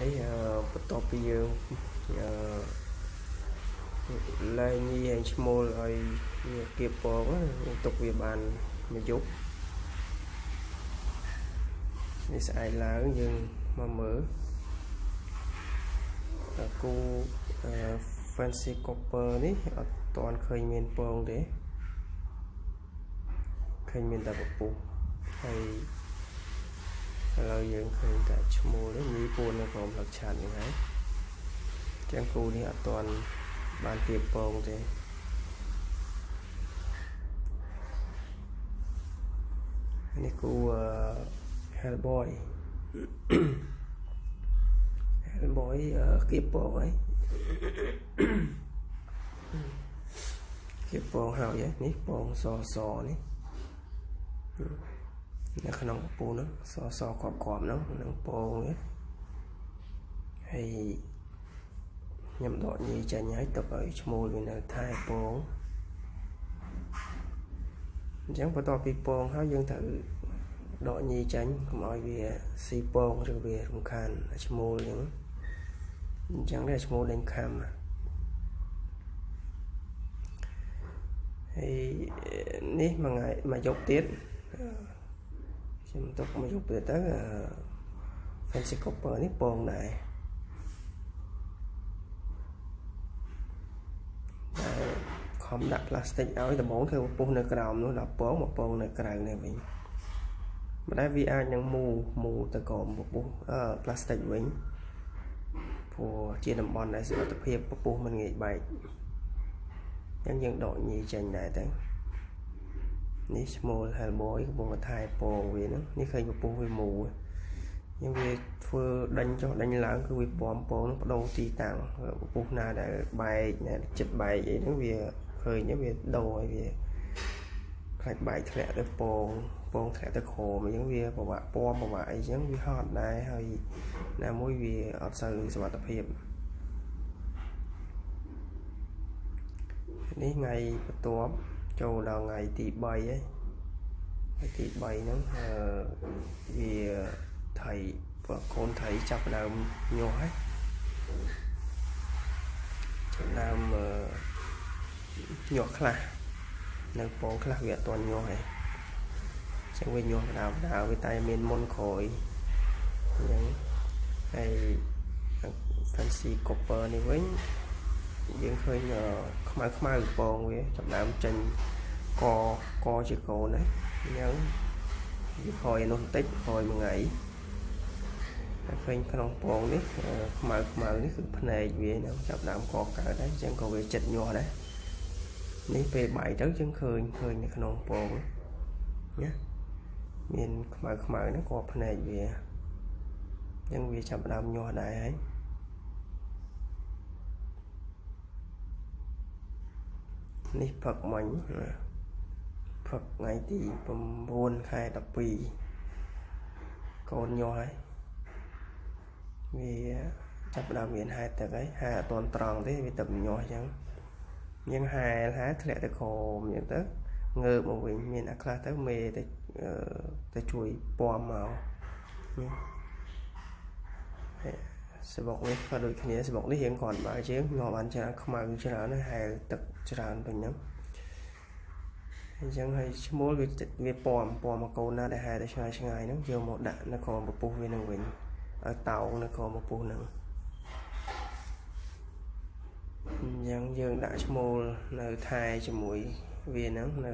នេះបន្ទាប់ពីយើងឡើងញីឯងឈ្មោលឲ្យវាគៀបពងយើងទុកវាបានមួយយប់នេះស្អែកឡើងយើងមកមើលគូ fancy copper នេះអត់ទាន់ឃើញមានពងទេឃើញមានតែពពុះហើយ ឥឡូវយើងឃើញតែឈ្មោះនេះញីពួននៅក្រុមលឹកឆាត់នេះហើយចឹងគូនេះអត់ទាន់បានទៀបពងទេនេះគូ Hellboy Hellboy គៀបពងហើយគៀបពងហើយនេះពងសសនេះ នៅក្នុងពូហ្នឹងសសគ្រាប់គ្រាប់ហ្នឹងនឹងពងនេះហើយខ្ញុំដកញីចាញ់ហើយទុកឲ្យឈ្មោលវានៅថែពងអញ្ចឹងបន្ទាប់ពីពងហើយយើងត្រូវដកញីចាញ់កុំឲ្យវាស៊ីពងឬវារំខានឈ្មោលអញ្ចឹងអញ្ចឹងដែរឈ្មោលដេញខំហើយនេះមួយថ្ងៃមួយយប់ទៀត ខ្ញុំទុកមកយប់ទៀតទៅ fancy copper នេះពងដែរខំដាក់ផ្លាស្ទិកឲ្យដំបងធ្វើពុះនៅក្រោមនោះដល់ពងមកពងនៅក្រៅនេះវិញមិនដែលវាអាចនឹងមូមូទៅកមពុះអឺផ្លាស្ទិកវិញព្រោះជាតំបន់ដែលសុខភាពពពុះមិនងាយបែកអញ្ចឹងយើងដកញីចេញដែរទៅ នេះឈ្មោះ Hellboy កំពុងតែថែពងវាហ្នឹងនេះឃើញពពុះវាមូយើងវាធ្វើដេញចុះដេញឡើងគឺវាពំពងហ្នឹងបដូរទីតាំងពពុះណាដែលបែកណាចិត្តបែកអីហ្នឹងវាឃើញវាដូរឲ្យវាខ្លាច់បែកធ្លាក់ទៅពងពងធ្លាក់ទៅក្រោមអញ្ចឹងវាប្រវាក់ពំប្រវាក់អីអញ្ចឹងវាហត់ដែរហើយណាមួយវាអត់សូវសុវត្ថិភាពនេះថ្ងៃបន្ទាប់ ចូលដល់ថ្ងៃទី3ហើយថ្ងៃទី3ហ្នឹងអឺវាថៃកូនថៃចាប់ដើមញាស់ហើយចាប់ដើមញាស់ខ្លះនៅពងខ្លះវាអត់ទាន់ញាស់ហើយចឹងវាញាស់ដើមដើមវាតែមានមុនក្រោយអញ្ចឹងហើយ fancy copper នេះវិញ យើងឃើញខ្មៅខ្មៅពងវាចាប់ដើមចេញកកជាកូនណាអញ្ចឹងវាក្រោយនោះបន្តិចក្រោយមួយថ្ងៃតែឃើញក្នុងពងនេះខ្មៅខ្មៅនេះគឺភ្នែកវាណាចាប់ដើមកកើតដែរអញ្ចឹងក៏វាចិត្តញាស់ដែរនេះពេលបាយទៅយើងឃើញឃើញនៅក្នុងពងណាមានខ្មៅខ្មៅហ្នឹងក៏ភ្នែកវាអញ្ចឹងវាចាប់ដើមញាស់ដែរហើយ នេះផឹកមិញផឹកថ្ងៃទី9ខែ12កូនញាស់ហើយវាចាប់ដើមមានហែទឹកហើយហែអត់តន់ត្រង់ទេវាទឹកញាស់អញ្ចឹងយើងហែហែធ្លាក់ទៅក្រោមអញ្ចឹងទៅងើបមកវិញមានអាខ្លះទៅមេទៅទៅជួយពំមក សបុកនេះក៏ដូចគ្នាសបុកនេះរៀងគ្រាន់បើជាងងាប់បានច្រើនខ្មៅច្រើនហើយហែលទឹកច្រើនពេញហ្នឹងអញ្ចឹងហើយឈ្មោលវាវាពំពំមកកូនណាដែលហែទៅឆ្ងាយឆ្ងាយហ្នឹងយកមកដាក់នៅក្រោមពពុះវានឹងវិញឲ្យតោងនៅក្រោមពពុះហ្នឹងអញ្ចឹងយើងដាក់ឈ្មោលនៅថែជាមួយវាហ្នឹងនៅ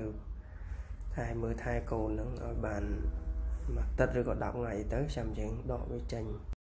ថែមើលថែកូនហ្នឹងឲ្យបានមួយទឹកឬក៏10ថ្ងៃទៅចាំយើងដកវាចេញ